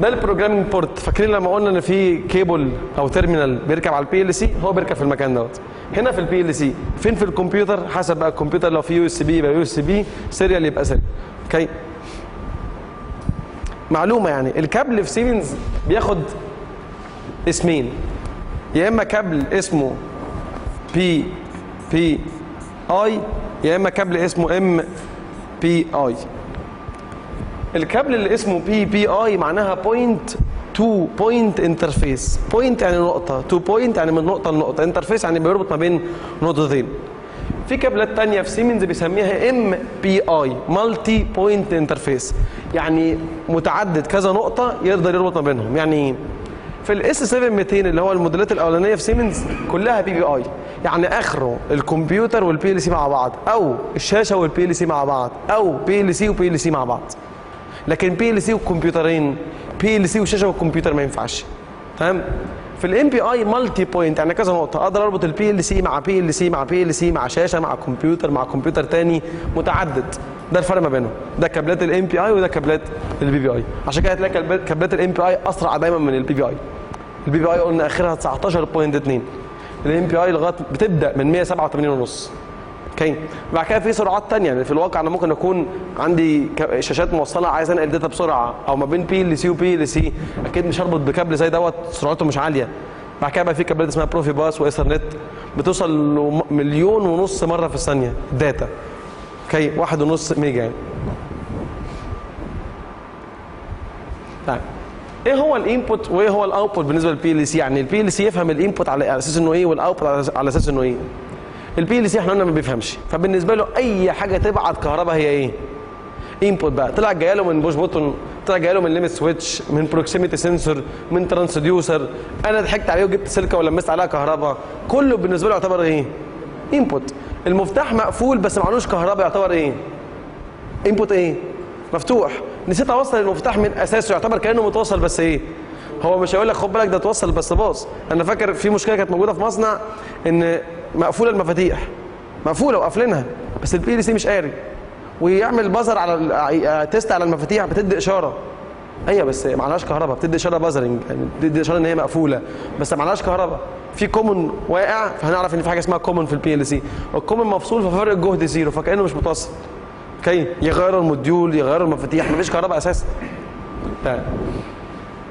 ده ال programming port فاكرين لما قلنا إن في كيبل أو terminal بيركب على ال PLC هو بيركب في المكان دوت. هنا في ال PLC فين في الكمبيوتر؟ حسب بقى الكمبيوتر. لو في يو اس بي يبقى يو اس بي سيريال يبقى سيريال أوكي معلومة يعني. الكابل في سيمنز بياخد اسمين. يا إما كابل اسمه PPI يا إما كابل اسمه M PI الكابل اللي اسمه PPI معناها point to point interface point يعني نقطة to point يعني من نقطة لنقطة. interface يعني بيربط ما بين نقطتين. في كابلات تانية في سيمنز بيسميها MPI multi point interface يعني متعدد كذا نقطة يقدر يربط ما بينهم. يعني في ال S7200 اللي هو الموديلات الأولانية في سيمنز كلها PPI يعني آخره الكمبيوتر وال PLC مع بعض أو الشاشة وال PLC مع بعض أو PLC و PLC مع بعض. لكن PLC وكمبيوترين PLC وشاشة والكمبيوتر ما ينفعش. تمام؟ في ال MPI multi point يعني كذا نقطة. أقدر أربط البي ال سي مع بي ال سي مع بي ال سي مع شاشة مع كمبيوتر مع كمبيوتر تاني. متعدد. ده الفرق ما بينهم. ده كابلات ال MPI وده كابلات ال PPI عشان كده هتلاقي كابلات ال MPI أسرع دايما من ال PPI ال PPI قلنا آخرها 19.2 ال MPI لغاية بتبدأ من 187 ونص. okay بعد كده في سرعات يعني في الواقع أنا ممكن أكون عندي شاشات موصلة عايز أنقل data بسرعة أو ما بين PLC و PLC أكيد مش هربط بكابل زي دوت سرعته مش عالية. بعد كده بقى في كابلات اسمها Profibus و Ethernet بتوصل مليون ونص مرة في الثانية. data okay؟ واحد ونص ميجا. يعني طيب. إيه هو ال input وإيه هو ال output بالنسبة لل PLC يعني ال PLC يفهم ال input على أساس إنه إيه وال output على أساس إنه إيه؟ ال PLC إحنا قلنا ما بيفهمش. فبالنسبة له أي حاجة تبعت كهرباء هي إيه؟ input بقى. طلع جاية له من push button طلع جاية له من limit switch من proximity sensor من transducer أنا ضحكت عليه وجبت سلكة ولمست عليها كهرباء. كله بالنسبة له يعتبر إيه؟ input المفتاح مقفول بس معلوش كهرباء يعتبر إيه؟ input إيه؟ مفتوح. نسيت أوصل المفتاح من أساسه يعتبر كأنه متوصل بس إيه؟ هو مش هيقول لك خد بالك ده اتوصل بس باظ أنا فاكر في مشكلة كانت موجودة في مصنع إن مقفولة المفاتيح. مقفولة وقافلينها بس ال PLC مش قاري. ويعمل buzzer على test على المفاتيح بتدي إشارة. أيوه بس معلهاش كهرباء بتدي إشارة buzzering يعني بتدي إشارة إن هي مقفولة. بس معلهاش كهرباء. في common واقع فهنعرف إن في حاجة اسمها common في ال PLC ال common مفصول ففرق الجهد zero فكأنه مش متوصل. okay؟ يغيروا ال module يغيروا المفاتيح مفيش كهرباء أساسا.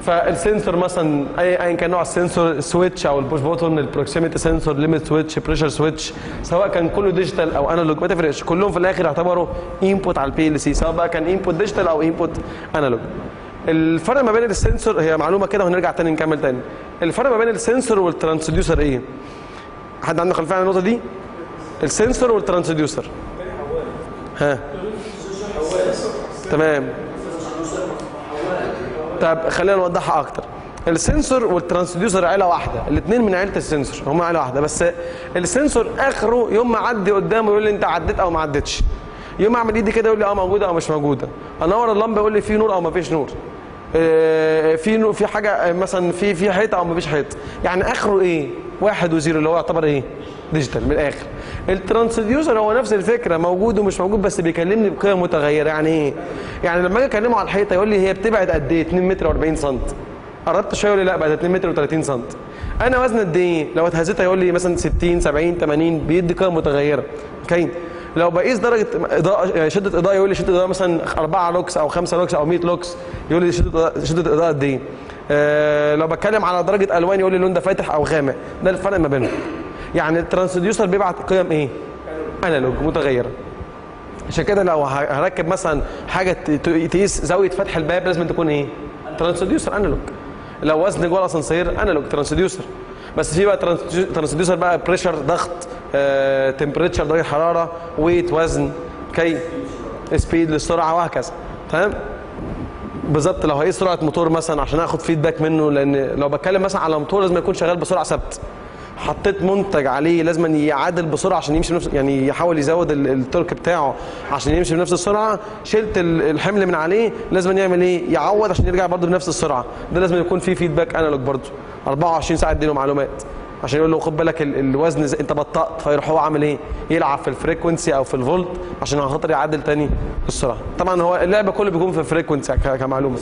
فال sensor مثلا اي ايا كان نوع السنسور ال switch أو ال push button ال proximity sensor limit switch pressure switch سواء كان كله digital أو analog ما تفرقش كلهم في الآخر يعتبروا input على ال PLC سواء بقى كان input digital أو input analog الفرق ما بين ال sensor هي معلومة كده وهنرجع تاني نكمل تاني. الفرق ما بين ال sensor وال transducer إيه؟ حد عنده خلفية عن النقطة دي؟ ال sensor وال transducer. ها؟ تمام. طب خلينا نوضحها أكتر. ال sensor وال transducer عيلة واحدة. الاثنين من عيلة ال sensor. هم عيلة واحدة. بس ال sensor آخره يوم ما اعدي قدامه يقول لي أنت عديت أو ما عدتش يوم أعمل إيدي كده يقول لي أه موجودة أو مش موجودة. أنور اللمبة يقول لي في نور أو ما فيش نور. آه، في في حاجة آه، مثلا في في حيطة أو ما فيش حيطة. يعني آخره إيه؟ واحد و zero اللي هو يعتبر إيه؟ digital من الآخر. ال transducer هو نفس الفكرة موجود ومش موجود بس بيكلمني بقيم متغيرة. يعني إيه؟ يعني لما أجي أكلمه على الحيطة يقول لي هي بتبعد قد إيه؟ 2 متر و40 سم قربت شوية يقول لي لا بقت 2 متر و30 سم أنا وزن قد إيه؟ لو اتهزتها يقول لي مثلا 60 70 80 بيدي قيم متغيرة. okay لو بقيس درجة إضاءة شدة إضاءة يقول لي شدة إضاءة مثلا 4 لوكس أو 5 لوكس أو 100 لوكس يقول لي شدة شدة الاضاءه قد إيه؟ آه لو بتكلم على درجة ألوان يقول لي اللون ده فاتح أو غامق. ده الفرق ما بينهم. يعني ال transducer بيبعت قيم إيه؟ analog متغيرة. عشان كده لو هركب مثلا حاجة تقيس زاوية فتح الباب لازم تكون إيه؟ transducer analog. لو وزن جوه الأسانسير analog transducer. بس في بقى transdu- transducer بقى pressure ضغط آه، temperature درجة حرارة weight وزن كي speed للسرعه وهكذا. تمام؟ بالظبط لو هقيس سرعة موتور مثلا عشان آخد feedback منه لأن لو بتكلم مثلا على موتور لازم يكون شغال بسرعة ثابتة. حطيت منتج عليه لازم يعادل بسرعة عشان يمشي بنفس يعني يحاول يزود ال- torque بتاعه عشان يمشي بنفس السرعة. شلت ال- الحمل من عليه لازم يعمل إيه؟ يعوض عشان يرجع برضه بنفس السرعة. ده لازم يكون فيه feedback analog برضه. 24 ساعة اديله معلومات. عشان يقول له خد بالك ال- الوزن زي أنت بطأت فيروح هو عامل إيه؟ يلعب في ال frequency أو في الفولت عشان خاطر يعدل تاني السرعة. طبعا هو اللعبه كله بيكون في ال frequency كمعلومة.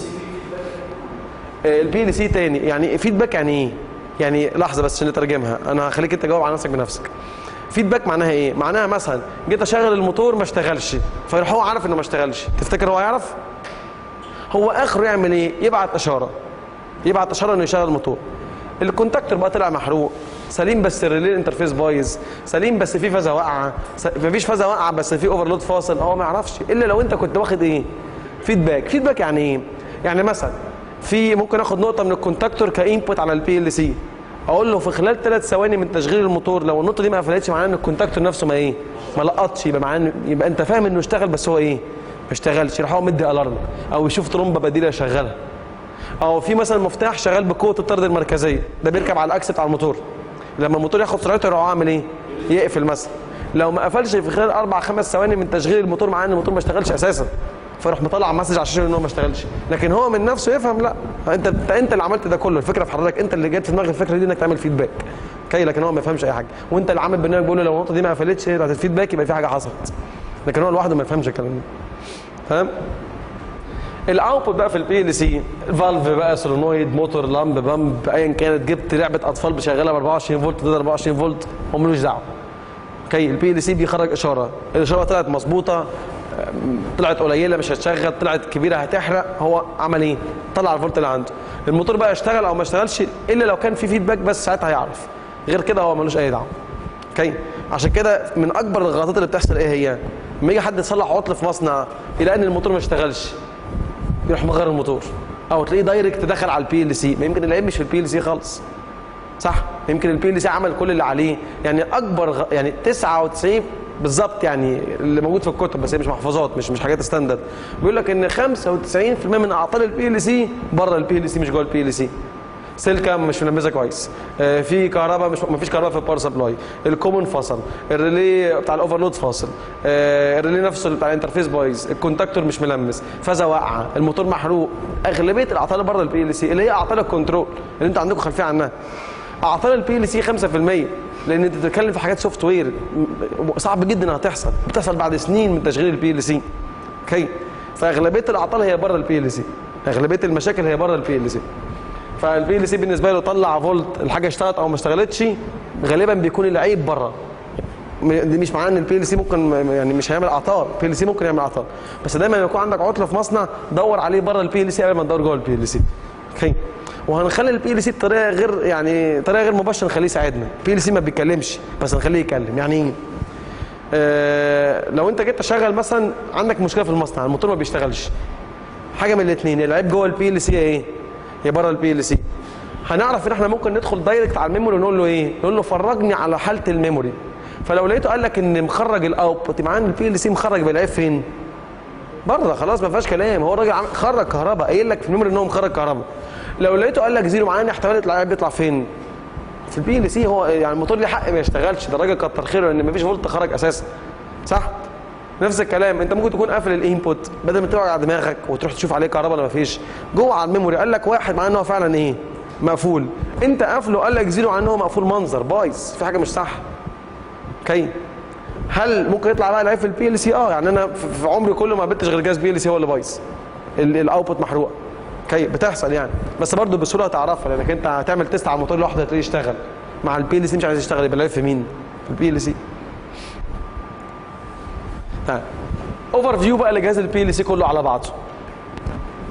ال PLC تاني. يعني feedback يعني إيه؟ يعني لحظة بس عشان نترجمها. أنا هخليك أنت تجاوب على نفسك بنفسك. feedback معناها إيه؟ معناها مثلا جيت أشغل الموتور ما اشتغلش. فيروح هو عارف إنه ما اشتغلش. تفتكر هو يعرف هو آخره يعمل إيه؟ يبعت إشارة. يبعت إشارة إنه يشغل الموتور. ال contactor بقى طلع محروق. سليم بس ال relay interface بايظ. سليم بس في فازة واقعة. مفيش فازة واقعة بس في overload فاصل. هو ما يعرفش. إلا لو أنت كنت واخد إيه؟ feedback feedback يعني إيه؟ يعني مثلا في ممكن آخد نقطة من ال contactor ك input على ال PLC أقول له في خلال ثلاث ثواني من تشغيل الموتور لو النقطة دي ما قفلتش معناه إن ال contactor نفسه ما إيه؟ ما لقطش يبقى معناه يبقى أنت فاهم إنه اشتغل بس هو إيه؟ ما اشتغلش. يروح هو مدي alarm أو يشوف ترومبة بديلة يشغلها أو في مثلا مفتاح شغال بقوة الطرد المركزية ده بيركب على الاكس بتاع الموتور. لما الموتور ياخد سرعته يروح عامل إيه؟ يقفل مثلا. لو ما قفلش في خلال أربع خمس ثواني من تشغيل الموتور معناه إن الموتور ما اشتغلش أساسا. فيروح مطلع message على الشاشه إن هو ما اشتغلش. لكن هو من نفسه يفهم لا. انت أنت, اللي عملت ده كله الفكرة في حضرتك. أنت اللي جت في دماغك الفكرة دي إنك تعمل feedback كي لكن هو ما يفهمش أي حاجة. وأنت اللي عامل برنامج بيقول له لو النقطة دي ما قفلتش بتاعت ال feedback يبقى في حاجة حصلت. لكن هو لوحده ما يفهمش الكلام ده. فاهم ال output بقى في ال PLC valve بقى solenoid موتور lamp pump ايا كانت. جبت لعبة أطفال بشغلها ب 24 فولت ضد 24 فولت هو ملوش دعوة. okay ال PLC بيخرج إشارة. الإشارة طلعت مظبوطة. طلعت قليلة مش هتشغل طلعت كبيرة هتحرق. هو عمل إيه طلع الفولت اللي عنده. الموتور بقى اشتغل أو ما اشتغلش إلا لو كان في feedback بس ساعتها هيعرف. غير كده هو ملوش أي دعوة. okay؟ عشان كده من أكبر الغلطات اللي بتحصل إيه هي؟ لما يجي حد يصلح عطل في مصنع يلاقي إن الموتور ما اشتغلش. يروح مغير الموتور. أو تلاقيه direct دخل على ال PLC ما يمكن العيب مش في ال PLC خالص. صح؟ يمكن ال PLC عمل كل اللي عليه. يعني أكبر. يعني 99 بالظبط يعني اللي موجود في الكتب بس هي مش محفوظات مش مش حاجات standard بيقول لك إن 95% من أعطال ال PLC بره ال PLC مش جوه ال PLC سلكة مش ملمسة كويس. آه، في كهرباء مش مفيش كهرباء في ال power supply ال common فصل ال relay بتاع ال overload فاصل ال relay نفسه بتاع ال interface بايظ ال contactor مش ملمس. فاز واقعة. الموتور محروق. أغلبية الأعطال بره ال PLC اللي هي أعطال ال control اللي أنتوا عندكم خلفية عنها. اعطال ال PLC 5% لأن أنت بتتكلم في حاجات software صعب جدا إنها تحصل بتحصل بعد سنين من تشغيل ال PLC okay؟ فأغلبية الاعطال هي بره ال PLC أغلبية المشاكل هي بره ال PLC فال PLC بالنسبة له طلع فولت الحاجة اشتغلت أو ما اشتغلتش غالبا بيكون العيب بره. دي مش معناه إن ال PLC ممكن يعني مش هيعمل أعطال. ال PLC ممكن يعمل أعطال. بس دايما لما يكون عندك عطلة في مصنع دور عليه بره ال PLC قبل ما تدور جوه ال PLC okay؟ وهنخلي ال PLC بطريقة غير يعني طريقة غير مباشرة نخليه يساعدنا. ال PLC ما بيتكلمش بس نخليه يتكلم. يعني إيه؟ آه لو أنت جيت تشغل مثلا عندك مشكلة في المصنع الموتور ما بيشتغلش. حاجة من الاثنين العيب جوه ال PLC إيه؟ يا بره ال PLC هنعرف إن إحنا ممكن ندخل direct على ال memory ونقول له إيه؟ نقول له فرجني على حالة ال memory. فلو لقيته قال لك إن مخرج ال output معناه إن ال PLC مخرج بالعيب فين؟ بره خلاص ما فيهاش كلام. هو الراجل خرج كهرباء. قايل لك في ال memory إن هو مخرج كهرباء. لو لقيته قال لك zero معناه إن احتمال العيب بيطلع فين؟ في ال PLC هو يعني الموتور ليه حق ما يشتغلش. ده الراجل كتر خيره ان مفيش فولت خرج أساسا. صح؟ نفس الكلام. أنت ممكن تكون قافل ال input بدل ما تقعد على دماغك وتروح تشوف عليه كهرباء ولا مفيش. جوه على ال memory قال لك واحد معناه إن هو فعلا إيه؟ مقفول. أنت قافله قال لك zero إن هو مقفول منظر. بايظ. في حاجة مش صح. okay هل ممكن يطلع بقى العيب في ال PLC؟ آه يعني أنا في عمري كله ما قابلتش غير جهاز PLC هو اللي بايظ. ال- ال output محروق. okay بتحصل يعني. بس برضه بسهولة هتعرفها لأنك أنت هتعمل test على الموتور لوحده هتلاقيه يشتغل. مع ال PLC مش عايز يشتغل يبقى في مين؟ ال PLC overview بقى لجهاز ال PLC كله على بعضه.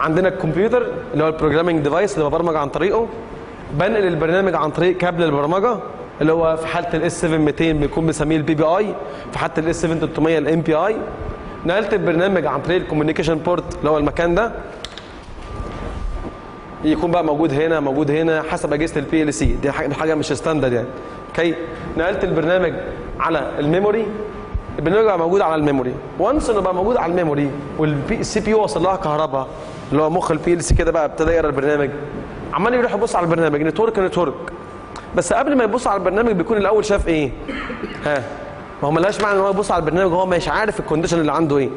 عندنا الكمبيوتر اللي هو ال programming device اللي ببرمج عن طريقه. بنقل البرنامج عن طريق كابل البرمجة اللي هو في حالة ال S 7200 بنكون بنسميه ال PPI في حالة ال S 7300 ال MPI نقلت البرنامج عن طريق ال communication port اللي هو المكان ده. يكون بقى موجود هنا موجود هنا حسب أجهزة ال PLC دي حاجة مش standard يعني. okay نقلت البرنامج على ال memory. البرنامج بقى موجود على ال memory. once إنه بقى موجود على ال memory وال CPU وصل لها كهرباء اللي هو مخ ال PLC كده بقى ابتدى يقرا البرنامج. عمال يروح يبص على البرنامج. network network بس قبل ما يبص على البرنامج بيكون الأول شاف إيه؟ ها. ما هو ملهاش معنى إن هو يبص على البرنامج وهو مش عارف ال condition اللي عنده إيه.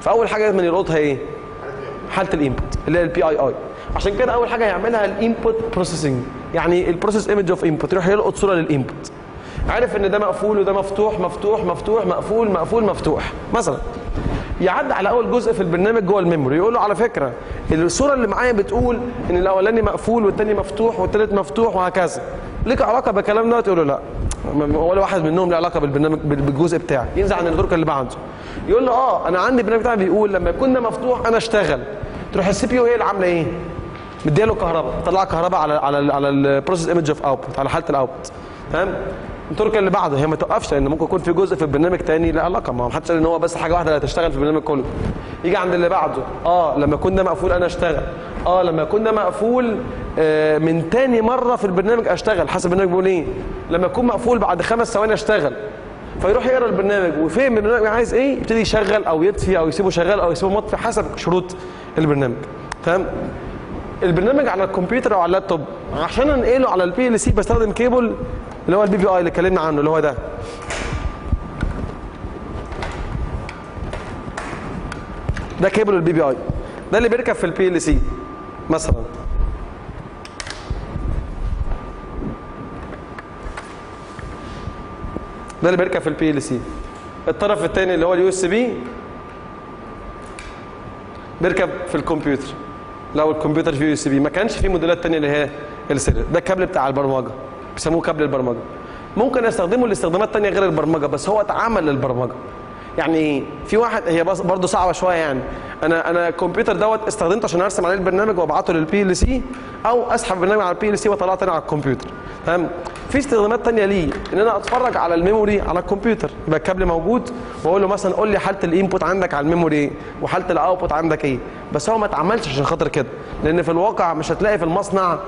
فأول حاجة لازم يلقطها إيه؟ حالة ال input اللي هي ال PII عشان كده أول حاجة هيعملها ال input processing يعني ال process image of input يروح يلقط صورة لل input عارف إن ده مقفول وده مفتوح مفتوح مفتوح مقفول مقفول مفتوح. مثلا يعدي على أول جزء في البرنامج جوه ال memory يقول له على فكرة الصورة اللي معايا بتقول إن الأولاني مقفول والتاني مفتوح والتالت مفتوح وهكذا. ليك علاقة بالكلام ده تقول له لا. ولا واحد منهم له علاقة بالبرنامج بالجزء بتاعي. ينزل عن ال network اللي بعده. يقول له آه أنا عندي البرنامج بتاعي بيقول لما يكون ده مفتوح أنا أشتغل. تروح ال CPU هي اللي عاملة إيه؟ مديها له كهرباء طلع كهرباء على على على ال process image of output على حالة ال output تمام؟ ال network اللي بعده هي ما توقفش لأن ممكن يكون في جزء في البرنامج تاني له علاقة. ما هو قال إن هو بس حاجة واحدة اللي هتشتغل في البرنامج كله. يجي عند اللي بعده. آه لما يكون ده مقفول أنا أشتغل. آه لما يكون ده مقفول آه من تاني مرة في البرنامج أشتغل حسب البرنامج بيقول إيه. لما يكون مقفول بعد خمس ثواني أشتغل. فيروح يقرأ البرنامج وفهم البرنامج عايز إيه يبتدي يشغل أو يطفي أو يسيبه شغال أو يسيبه مطفي حسب شروط البرنامج. تمام؟ البرنامج على الكمبيوتر أو على اللابتوب. عشان أنقله على ال PLC بستخدم كيبل اللي هو ال PPI اللي اتكلمنا عنه اللي هو ده. ده cable ال PPI. ده اللي بيركب في ال PLC مثلا. ده اللي بيركب في ال PLC. الطرف الثاني اللي هو ال USB بيركب في الكمبيوتر. لو الكمبيوتر فيه USB ما كانش فيه موديلات ثانية اللي هي ال serial ده الكابل بتاع البرمجة. بيسموه كابل البرمجة. ممكن استخدمه لاستخدامات ثانية غير البرمجة بس هو اتعمل للبرمجة. يعني في واحد هي برضه صعبة شوية يعني. أنا أنا الكمبيوتر دوت استخدمته عشان أرسم عليه البرنامج وأبعته لل PLC أو أسحب البرنامج على ال PLC واطلعه تاني على الكمبيوتر. تمام؟ في استخدامات ثانية ليه؟ إن أنا أتفرج على ال memory على الكمبيوتر. يبقى الكابل موجود وأقول له مثلا قول لي حالة ال input عندك على ال memory إيه وحالة ال output عندك إيه. بس هو ما اتعملش عشان خاطر كده. لأن في الواقع مش هتلاقي في المصنع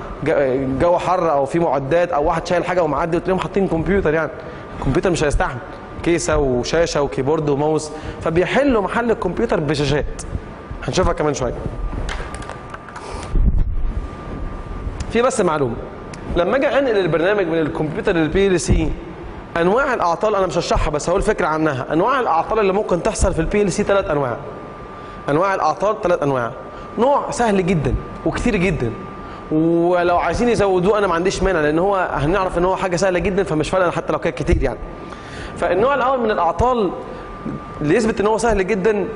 جو حر أو في معدات أو واحد شايل حاجة ومعدي وتلاقيهم حاطين كمبيوتر يعني. الكمبيوتر مش هيستحمل. كيسة وشاشة و keyboard و mouse فبيحلوا محل الكمبيوتر بشاشات. هنشوفها كمان شوية. في بس معلومة. لما أجي أنقل البرنامج من الكمبيوتر لل PLC أنواع الأعطال أنا مش هشرحها بس هقول فكرة عنها. أنواع الأعطال اللي ممكن تحصل في ال PLC ثلاث أنواع. أنواع الأعطال ثلاث أنواع. نوع سهل جدا وكتير جدا. ولو عايزين يزودوه أنا ما عنديش مانع لأن هو هنعرف إن هو حاجة سهلة جدا فمش فارقة حتى لو كانت كتير يعني. فالنوع الأول من الأعطال اللي يثبت إن هو سهل جدا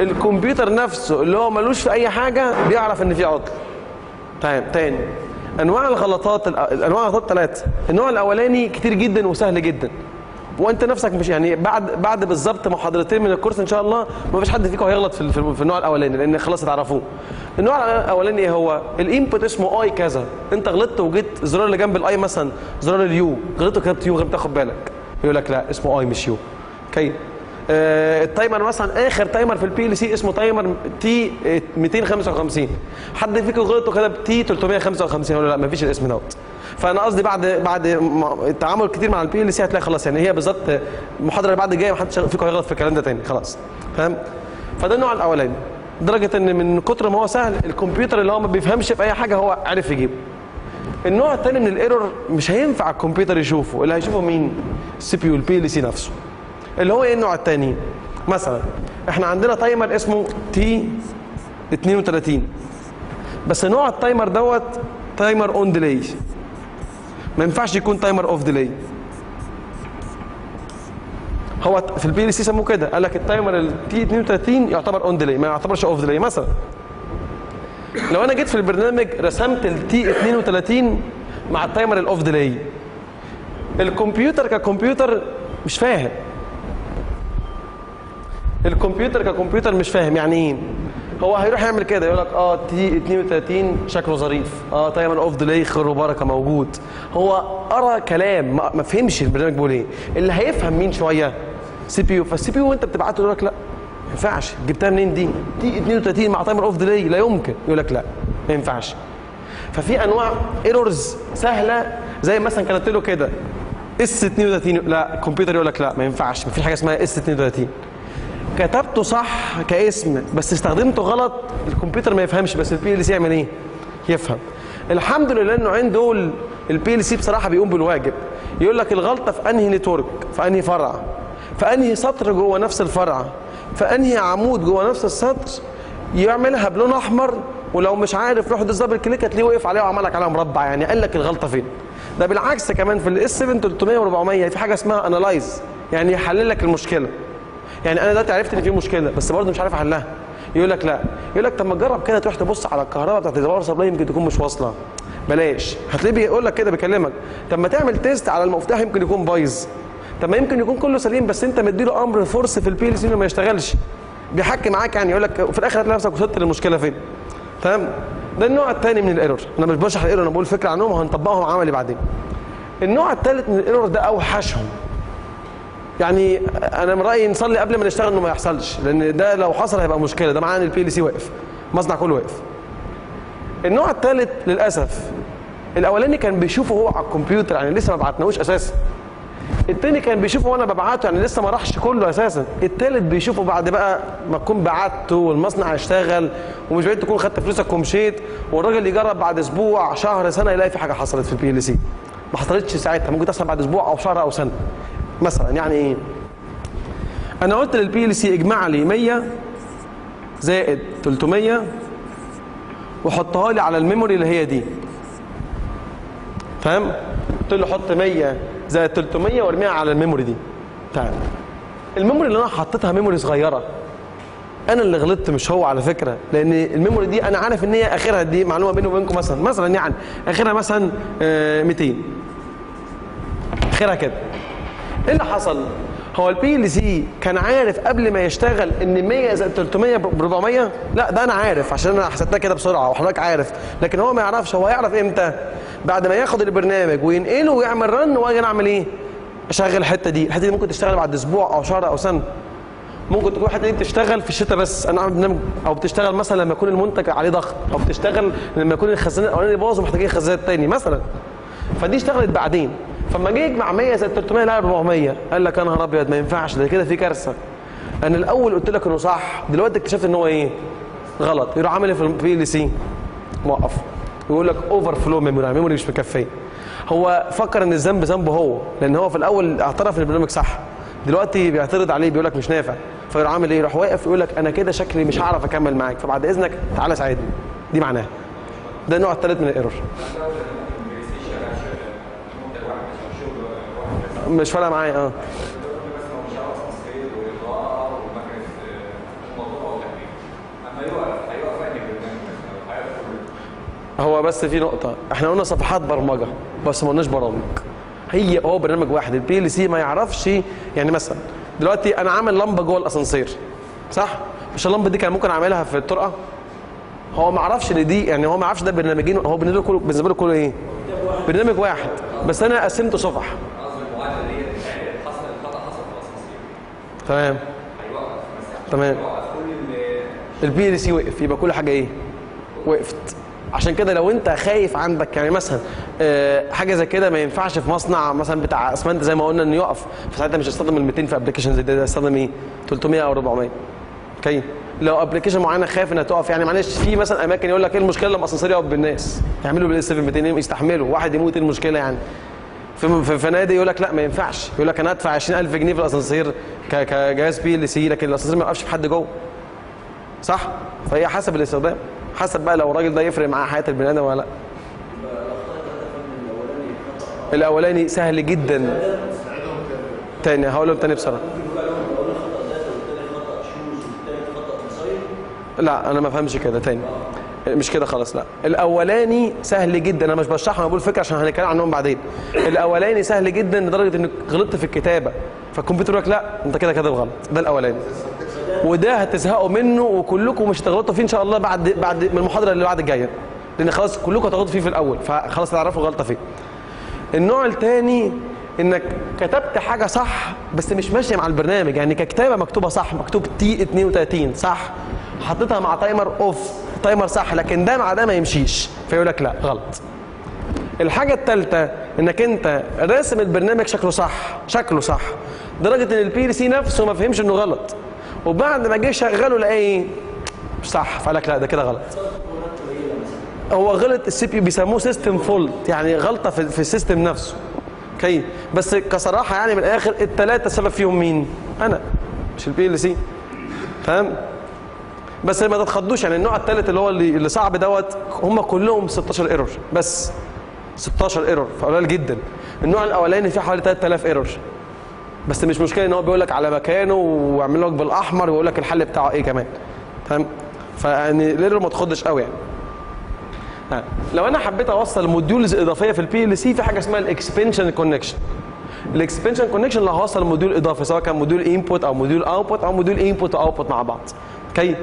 الكمبيوتر نفسه اللي هو ملوش في أي حاجة بيعرف إن في عطل. تمام تاني. أنواع الغلطات أنواع الغلطات ثلاثة النوع الأولاني كتير جدا وسهل جدا. وأنت نفسك مش يعني بعد بعد بالظبط محاضرتين من الكورس إن شاء الله ما فيش حد فيكم هيغلط في, في النوع الأولاني لأن خلاص اتعرفوه. النوع الأولاني إيه هو؟ ال input اسمه I كذا. أنت غلطت وجيت الزرار اللي جنب ال I مثلا زرار ال U غلطت وكتبت U غير تاخد بالك. يقول لك لا اسمه I مش U okay آه ال timer مثلا آخر timer في ال PLC اسمه timer T 255 حد فيكم غلط وكتب T 355 ولا لا ما فيش الاسم دوت. فأنا قصدي بعد بعد التعامل كتير مع ال PLC هتلاقي خلاص يعني هي بالظبط المحاضره اللي بعد الجايه ما حدش فيكم هيغلط في الكلام ده تاني خلاص. فاهم؟ فده النوع الأولاني. لدرجه إن من كتر ما هو سهل الكمبيوتر اللي هو ما بيفهمش في أي حاجة هو عرف يجيبه. النوع الثاني من ال error مش هينفع الكمبيوتر يشوفه اللي هيشوفه مين؟ ال CPU ال PLC نفسه. اللي هو إيه النوع الثاني مثلا إحنا عندنا timer اسمه T 32 بس نوع ال timer دوت timer on delay ما ينفعش يكون timer off delay هو في ال PLC سموه كده قال لك ال timer ال T 32 يعتبر on delay ما يعتبرش off delay مثلا. لو أنا جيت في البرنامج رسمت ال T 32 مع ال timer ال off delay الكمبيوتر ككمبيوتر مش فاهم. الكمبيوتر ككمبيوتر مش فاهم يعني إيه؟ هو هيروح يعمل كده يقول لك آه T 32 شكله ظريف آه timer off delay خير وبركة موجود. هو قرأ كلام ما, فهمش البرنامج بيقول إيه. اللي هيفهم مين شوية؟ CPU فال CPU وأنت بتبعته يقول لك لا. ما ينفعش. جبتها منين دي؟ T 32 مع timer off delay لا يمكن. يقول لك لا ما ينفعش. ففي انواع errors سهلة زي مثلا كانت له كده. S 32 لا الكمبيوتر يقول لك لا ما ينفعش. ما فيش حاجة اسمها S 32 كتبته صح كاسم بس استخدمته غلط. الكمبيوتر ما يفهمش بس ال PLC يعمل إيه؟ يفهم. الحمد لله النوعين دول ال PLC بصراحة بيقوم بالواجب. يقول لك الغلطة في أنهي network؟ في أنهي فرع؟ في أنهي سطر جوه نفس الفرع؟ في انهي عمود جوه نفس السطر يعملها بلون أحمر ولو مش عارف روح دوس double click هتلاقيه وقف عليها وعمل لك عليها مربع يعني قال لك الغلطة فين؟ ده بالعكس كمان في ال S 7 300 و400 في حاجة اسمها analyze يعني يحلل لك المشكلة. يعني أنا دلوقتي عرفت إن في مشكلة بس برضه مش عارف أحلها. يقول لك لا يقول لك طب ما تجرب كده تروح تبص على الكهرباء بتاعت ال power supply يمكن تكون مش واصلة. بلاش. هتلاقيه بيقول لك كده بيكلمك. طب ما تعمل test على المفتاح يمكن يكون بايظ. طب ما يمكن يكون كله سليم بس انت مديله أمر force في ال PLC ما يشتغلش. بيحكي معاك يعني يقول لك في الآخر هتلاقي نفسك وصلت للمشكلة فين. تمام؟ ده النوع الثاني من ال error. أنا مش بشرح ال error أنا بقول فكرة عنهم وهنطبقهم عملي بعدين. النوع الثالث من ال error ده أوحشهم. يعني أنا من رأيي نصلي قبل ما نشتغل إنه ما يحصلش لأن ده لو حصل هيبقى مشكلة. ده معناه ان ال PLC واقف. المصنع كله واقف. النوع الثالث للأسف الأولاني كان بيشوفه هو على الكمبيوتر يعني لسه ما بعتناهوش أساسا. التاني كان بيشوفه وأنا ببعته يعني لسه ما راحش كله أساسا. التالت بيشوفه بعد بقى ما تكون بعته والمصنع اشتغل ومش بعيد تكون خدت فلوسك ومشيت والراجل يجرب بعد أسبوع شهر سنة يلاقي في حاجة حصلت في ال PLC ما حصلتش ساعتها ممكن تحصل بعد أسبوع أو شهر أو سنة. مثلا يعني إيه؟ أنا قلت لل PLC اجمع لي 100 زائد 300 وحطها لي على ال memory اللي هي دي. فاهم؟ قلت له حط 100 زائد 300 وارميها على ال memory دي. تعال. ال memory اللي أنا حطيتها memory صغيرة أنا اللي غلطت مش هو على فكرة لأن ال memory دي أنا عارف إن هي آخرها دي معلومة بيني وبينكم مثلا مثلا يعني آخرها مثلا آه، 200 آخرها كده. إيه اللي حصل؟ هو ال PLC كان عارف قبل ما يشتغل إن 100 زائد 300 ب 400 لا ده أنا عارف عشان أنا حسبتها كده بسرعة وحضرتك عارف لكن هو ما يعرفش هو يعرف إمتى؟ بعد ما ياخد البرنامج وينقله ويعمل رن وأجي أعمل إيه؟ أشغل الحتة دي. الحتة دي ممكن تشتغل بعد أسبوع أو شهر أو سنة. ممكن تكون الحتة دي بتشتغل في الشتاء بس أنا عامل برنامج أو بتشتغل مثلا لما يكون المنتج عليه ضغط أو بتشتغل لما يكون الخزان الاولاني باظ ومحتاجين خزان تاني مثلا. فدي اشتغلت بعدين. فلما جه يجمع 100 زائد 300 لقى 400 قال لك يا نهار أبيض ما ينفعش. ده كده في كارثة. أنا الأول قلت لك إنه صح. دلوقتي اكتشفت إن هو إيه؟ غلط. يروح عامل إيه في ال PLC موقف ويقول لك overflow memory ال memory مش مكفيه هو فكر إن الذنب ذنبه هو لأن هو في الأول اعترف إن البرنامج صح. دلوقتي بيعترض عليه بيقول لك مش نافع. فيروح عامل إيه؟ يروح واقف يقول لك أنا كده شكلي مش هعرف أكمل معاك. فبعد إذنك تعالى ساعدني. دي معناها. ده النوع الثالث من ال error. مش فارقة معايا آه. هو بس في نقطة. إحنا قلنا صفحات برمجة بس ما قلناش برامج. هي هو برنامج واحد ال PLC ما يعرفش يعني مثلا دلوقتي أنا عامل لمبة جوه الأسانسير صح؟ مش اللمبة دي كان ممكن أعملها في الطرقة؟ هو ما يعرفش إن دي يعني هو ما يعرفش ده برنامجين هو بالنسبة له كله بالنسبة له كله إيه؟ برنامج واحد. بس أنا قسمته صفح. تمام. تمام. ال PLC وقف يبقى كل حاجة إيه؟ وقفت. عشان كده لو انت خايف عندك يعني مثلا آه، حاجة زي كده ما ينفعش في مصنع مثلا بتاع أسمنت زي ما قلنا إنه يقف. فساعتها مش هستخدم ال 200 في application زي ده هستخدم إيه؟ 300 أو 400 أوكي؟ لو application معينة خايف إنها تقف يعني معلش في مثلا أماكن يقول لك إيه المشكلة لما اسانسير يقف بالناس؟ يعملوا بال S7 200 يستحملوا. واحد يموت إيه المشكلة يعني؟ في فنادق يقول لك لا ما ينفعش. يقول لك أنا ادفع 20000 جنيه في الأسانسير كجهاز بي ال سي لكن الأسانسير ما يوقفش في حد جوه. صح؟ فهي حسب الاستخدام. حسب بقى لو الراجل ده يفرق معاه حياة البني آدم ولا لأ. الأولاني سهل جدا. تاني هقولهم تاني بسرعة. لا أنا ما فهمش كده تاني. مش كده خلاص لا. الأولاني سهل جدا. أنا مش بشرحه أنا بقول فكرة عشان هنتكلم عنهم بعدين. الأولاني سهل جدا لدرجة إنك غلطت في الكتابة. فالكمبيوتر يقول لك لا أنت كده كده غلط. ده الأولاني. وده هتزهقوا منه وكلكم مش هتغلطوا فيه إن شاء الله بعد بعد من المحاضرة اللي بعد الجاية. لأن خلاص كلكم هتغلطوا فيه في الأول. فخلاص تعرفوا غلطة فين النوع الثاني إنك كتبت حاجة صح بس مش ماشية مع البرنامج. يعني ككتابة مكتوبة صح مكتوب T 32 صح. حطيتها مع timer off timer صح لكن ده مع ده ما يمشيش. فيقول لك لا غلط. الحاجة الثالثه إنك أنت راسم البرنامج شكله صح شكله صح. لدرجه ان ال PLC نفسه ما فهمش إنه غلط. وبعد ما جه شغله لقاه إيه؟ صح فقال لك لا ده كده غلط. هو غلط ال CP بيسموه system fault يعني غلطة في, في ال system نفسه. أوكي بس كصراحة يعني من الآخر الثلاثه السبب فيهم مين؟ أنا مش ال PLC فاهم؟ بس ما تتخضوش يعني النوع الثالث اللي هو اللي, اللي صعب دوت هم كلهم 16 error بس 16 error فقليل جدا. النوع الأولاني فيه حوالي 3000 error بس مش مشكلة إن هو بيقول لك على مكانه ويعمل لك بالأحمر ويقول لك الحل بتاعه إيه كمان. تمام؟ فيعني ال error ما تخضش قوي يعني. ها. لو أنا حبيت أوصل modules إضافية في ال PLC في حاجة اسمها ال expansion connection ال expansion connection اللي هوصل module إضافي سواء كان module input أو module output أو module input و output مع بعض. أوكي؟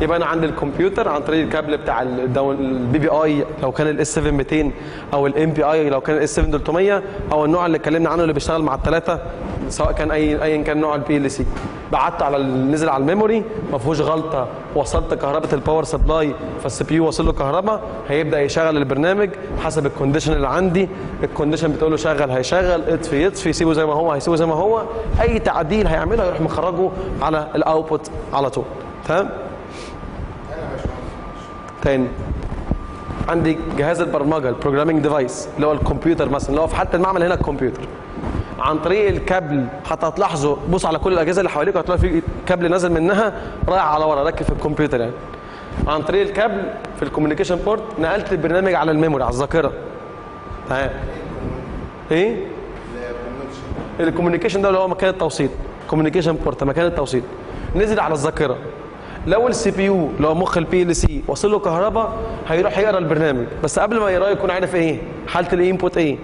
يبقى أنا عندي الكمبيوتر عن طريق الكابل بتاع ال PPI لو كان ال S7 200 أو ال MPI لو كان ال S7 300 أو النوع اللي اتكلمنا عنه اللي بيشتغل مع الثلاثه سواء كان أي ايا كان نوع ال PLC بعت على نزل على ال memory ما فيهوش غلطة. وصلت كهرباء ال power supply فال CPU وصل له كهرباء هيبدأ يشغل البرنامج حسب ال condition اللي عندي. ال condition بتقول له شغل هيشغل اطفي يطفي سيبه زي ما هو هيسيبه زي ما هو. أي تعديل هيعمله هيروح مخرجه على ال output على طول. تمام؟ تاني. عندي جهاز البرمجة ال programming device اللي هو الكمبيوتر مثلا اللي هو في حتى المعمل هنا الكمبيوتر. عن طريق الكابل حتى هتلاحظوا بص على كل الأجهزة اللي حواليك هتلاقي في كابل نازل منها رايح على ورا راكب في الكمبيوتر يعني. عن طريق الكابل في ال communication port نقلت البرنامج على ال memory على الذاكرة. تمام. إيه؟ ال communication ده اللي هو مكان التوصيل communication port مكان التوصيل. نزل على الذاكرة. لو ال CPU لو مخ ال PLC وصل له كهرباء هيروح يقرأ البرنامج. بس قبل ما يقراه يكون عارف إيه؟ حالة ال input إيه؟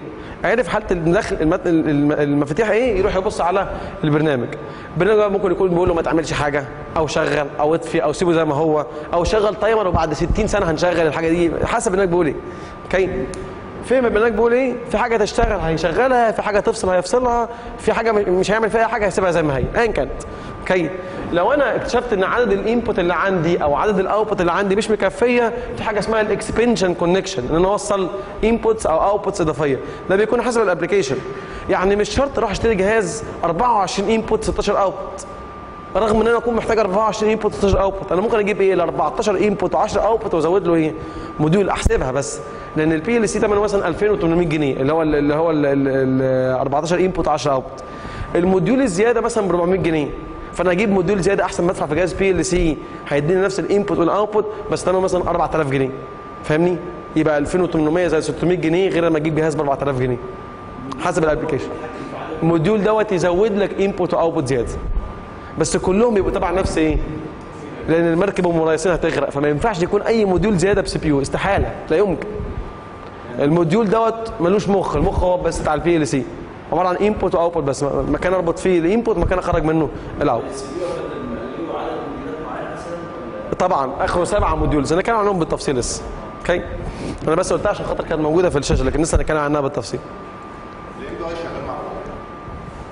عرف حالة المدخل المفاتيح إيه؟ يروح يبص على البرنامج. البرنامج ممكن يكون بيقول له ما تعملش حاجة أو شغل أو اطفي أو سيبه زي ما هو أو شغل timer وبعد 60 ثانية هنشغل الحاجة دي. حسب البرنامج بيقول إيه. أوكي؟ فهم البرنامج بيقول إيه؟ في حاجة تشتغل هيشغلها في حاجة تفصل هيفصلها في حاجة مش هيعمل فيها حاجة هيسيبها زي ما هي. ايا كانت. أوكي. لو أنا اكتشفت إن عدد ال input اللي عندي أو عدد ال output اللي عندي مش مكفية في حاجة اسمها ال expansion connection إن أنا أوصل inputs أو outputs إضافية. ده بيكون حسب ال application يعني مش شرط أروح أشتري جهاز 24 input 16 output رغم إن أنا أكون محتاج 24 input 16 output أنا ممكن أجيب إيه؟ ال 14 input و10 output وأزود له إيه؟ module أحسبها بس. لأن ال PLC ثمنه مثلا 2800 جنيه اللي هو ال- اللي هو ال 14 input 10 output ال module الزيادة مثلا ب 400 جنيه. فانا أجيب module زيادة احسن ما ادفع في جهاز PLC هيديني نفس ال input وال output بس ثمنه مثلا 4000 جنيه. فاهمني؟ يبقى 2800 زي 600 جنيه غير لما أجيب جهاز ب 4000 جنيه. حسب ال application ال module دوت يزود لك input و output زيادة. بس كلهم يبقوا تبع نفس إيه؟ لأن المركب أم ريسين هتغرق فما ينفعش يكون أي module زيادة ب CPU استحالة لا يمكن. ال module دوت ملوش مخ المخ هو بس بتاع ال PLC عبارة عن input و output بس مكان أربط فيه ال input مكان اخرج منه ال out طبعا اخره سبعه modules أنا كلام عنهم بالتفصيل لسه. أوكي؟ أنا بس قلتها عشان خاطر كانت موجودة في الشاشة لكن لسه هنتكلم عنها بالتفصيل.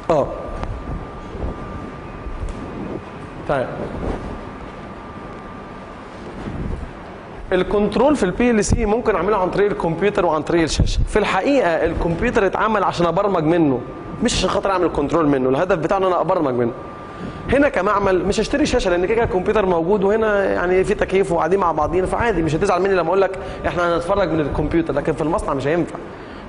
آه. طيب. ال control في ال PLC ممكن أعمله عن طريق الكمبيوتر وعن طريق الشاشة. في الحقيقة الكمبيوتر اتعمل عشان أبرمج منه مش عشان خاطر أعمل control منه الهدف بتاعه إن أنا أبرمج منه. هنا كمعمل مش هشتري شاشة لأن كده الكمبيوتر موجود وهنا يعني في تكييف وقاعدين مع بعضينا فعادي مش هتزعل مني لما أقول لك إحنا هنتفرج من الكمبيوتر لكن في المصنع مش هينفع.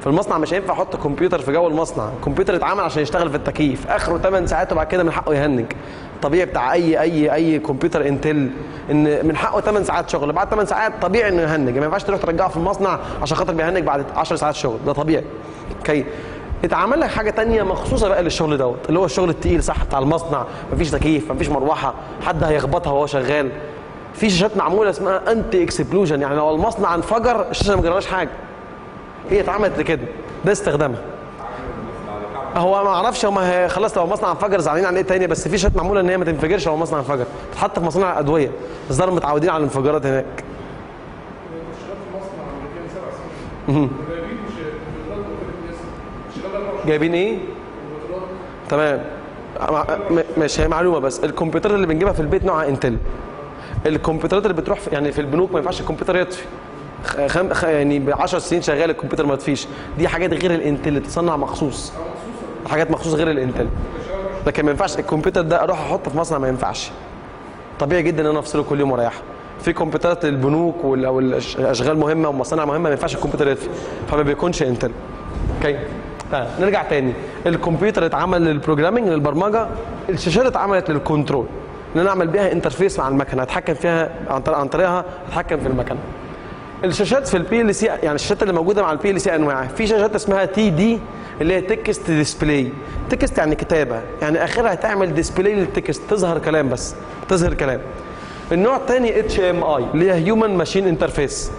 في المصنع مش هينفع أحط كمبيوتر في جو المصنع. الكمبيوتر اتعمل عشان يشتغل في التكييف. اخره 8 ساعات وبعد كده من حقه يهنج. طبيعي بتاع أي أي أي كمبيوتر Intel ان من حقه 8 ساعات شغل. بعد 8 ساعات طبيعي انه يهنج. ما ينفعش تروح ترجعه في المصنع عشان خاطر بيهنج بعد 10 ساعات شغل. ده طبيعي. okay اتعمل لك حاجة تانية مخصوصة بقى للشغل دوت اللي هو الشغل التقيل صح بتاع المصنع. مفيش تكييف مفيش مروحة حد هيخبطها وهو شغال. في شاشات معمولة اسمها anti explosion يعني لو المصنع انفجر الشاشة ما حاجة. هي اتعملت لكده ده استخدامها. هو ما أعرفش هما خلاص لو المصنع انفجر زعلانين عن إيه تاني؟ بس في شات معمولة إن هي ما تنفجرش لو المصنع انفجر بتتحط في مصانع الادويه بس ده متعودين على الانفجارات هناك. جايبين إيه؟ تمام. ماشي هي معلومة بس. الكمبيوترات اللي بنجيبها في البيت نوعها انتل. الكمبيوترات اللي بتروح في يعني في البنوك ما ينفعش الكمبيوتر يطفي. خم خ يعني ب 10 سنين شغال الكمبيوتر ما يطفيش دي حاجات غير ال Intel بتصنع مخصوص. حاجات مخصوص غير ال Intel. لكن ما ينفعش الكمبيوتر ده أروح أحطه في مصنع ما ينفعش. طبيعي جدا إن أنا أفصله كل يوم وأريحه. في كمبيوترات البنوك أو الأشغال مهمة ومصانع مهمة ما ينفعش الكمبيوتر يطفي فما بيكونش Intel. okay؟ آه. نرجع تاني. الكمبيوتر اتعمل لل programming للبرمجة. الشاشات اتعملت لل control. إن أنا أعمل بيها interface مع المكنة أتحكم فيها عن طريقها أتحكم في المكنة. الشاشات في ال PLC يعني الشاشات اللي موجودة مع ال PLC أنواع. في شاشات اسمها TD اللي هي text display text يعني كتابة. يعني آخرها تعمل display لل text تظهر كلام بس. تظهر كلام. النوع الثاني HMI اللي هي human machine interface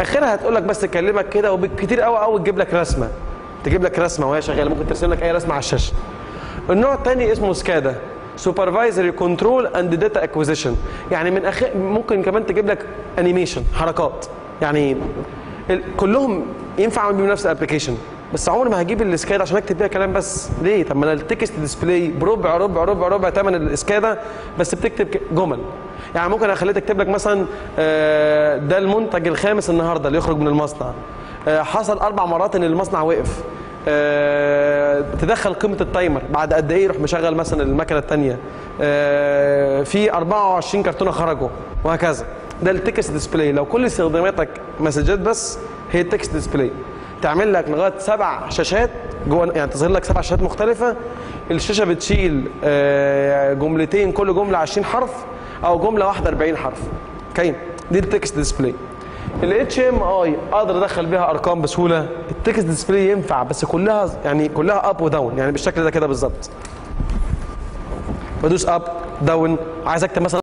آخرها هتقول لك بس تكلمك كده وبالكتير قوي قوي تجيب لك رسمة. تجيب لك رسمة وهي شغالة. ممكن ترسم لك أي رسمة على الشاشة. النوع الثاني اسمه SCADA supervisory control and data acquisition يعني من أخ... ممكن كمان تجيب لك animation حركات. يعني. كلهم ينفع أعمل بيهم نفس ال application بس عمري ما هجيب ال SCADA عشان أكتب بيها كلام بس. ليه؟ طب ما أنا ال text display بربع ربع ربع ربع ثمن ال SCADA بس بتكتب جمل. يعني ممكن اخليه تكتب لك مثلا آه، ده المنتج الخامس النهارده اللي يخرج من المصنع. آه، حصل أربع مرات إن المصنع وقف. آه، تدخل قيمة ال timer. بعد قد إيه يروح مشغل مثلا المكنة الثانية في 24 كرتونة خرجوا. وهكذا. ده ال text display لو كل استخداماتك messages بس هي ال text display تعمل لك لغاية سبع شاشات جوه يعني تظهر لك سبع شاشات مختلفة. الشاشة بتشيل آه، جملتين كل جملة 20 حرف أو جملة واحدة 40 حرف. okay دي ال text display MI أقدر أدخل بيها أرقام بسهولة. ال text display ينفع بس كلها يعني كلها up و down يعني بالشكل ده كده بالظبط. بدوس up down عايز أكتب مثلا